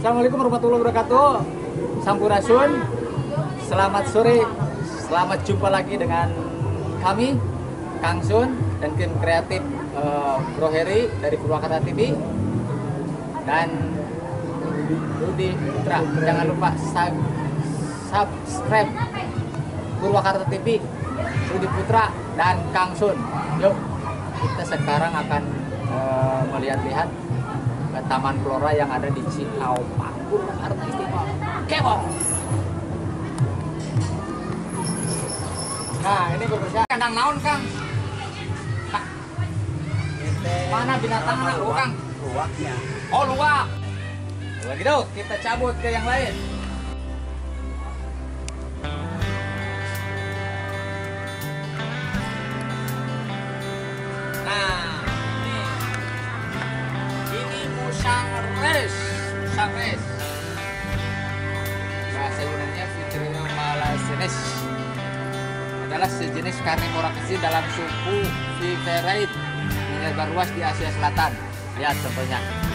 Assalamualaikum warahmatullahi wabarakatuh. Sampurasun. Selamat sore. Selamat jumpa lagi dengan kami, Kang Sun dan tim kreatif eh, Bro Heri dari Purwakarta TV dan Rudi Putra. Jangan lupa sub- subscribe Purwakarta TV, Rudi Putra dan Kang Sun. Yuk, kita sekarang akan eh, melihat-lihat ke Taman Flora yang ada di Cikaupak, Purwakarta Istimewa. Kebong. Nah, ini berbeda. Kandang naon, Kang? Mana binatangnya, lu, Kang? Luaknya. Oh, luwak. Kalau gitu, kita cabut ke yang lain. Sejenis karnivora dalam suku Viveraid menyebar luas di Asia Selatan. Lihat contohnya.